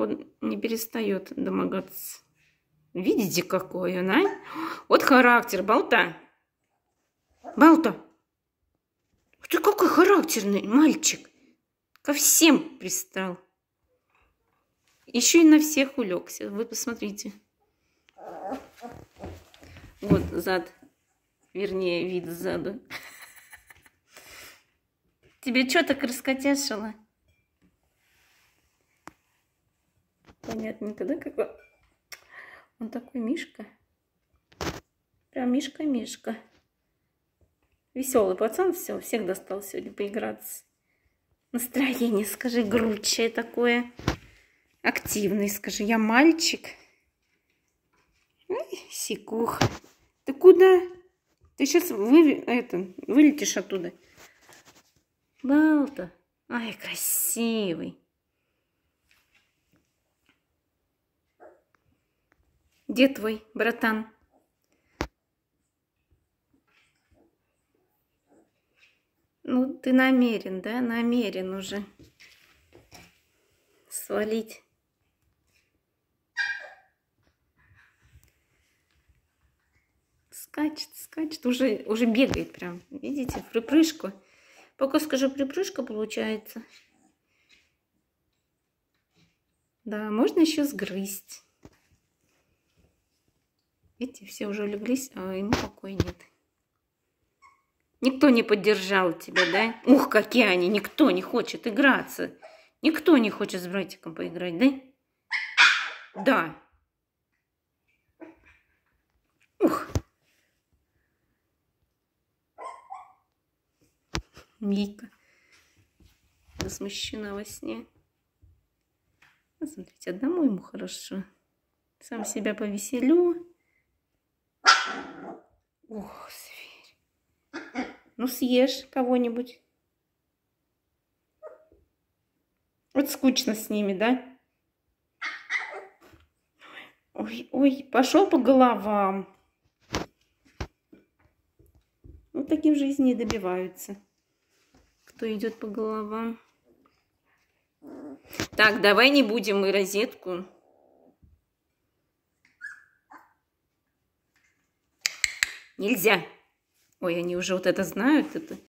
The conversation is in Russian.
он не перестает домогаться. Видите, какой он, а? Вот характер, болта. Болта. Ты какой характерный мальчик. Ко всем пристал. Еще и на всех улегся. Вы посмотрите. Вот зад. Вернее, вид сзаду. Тебе что так раскотяшило? Понятненько, да, какой? Он такой Мишка. Прям Мишка-Мишка. Веселый пацан, все, всех достал сегодня поиграться. Настроение, скажи, грудчее такое. Активный, скажи, я мальчик. Ой, сикуха. Ты куда? Ты сейчас вы, это, вылетишь оттуда. Балта. Ай, красивый. Где твой братан? Ну, ты намерен, да? Намерен уже свалить. Скачет, скачет, уже, уже бегает прям. Видите, в припрыжку. Пока скажу припрыжка получается. Да, можно еще сгрызть. Видите, все уже улеглись, а ему покоя нет. Никто не поддержал тебя, да? Ух, какие они! Никто не хочет играться. Никто не хочет с братиком поиграть, да? Да. Ух. Мика. Смущена во сне. Смотрите, одному ему хорошо. Сам себя повеселю. Ух, зверь. Ну, съешь кого-нибудь. Вот скучно с ними, да? Ой, ой, пошел по головам. Вот таким жизни и добиваются. Кто идет по головам. Так, давай не будем мы розетку. Нельзя. Ой, они уже вот это знают. Это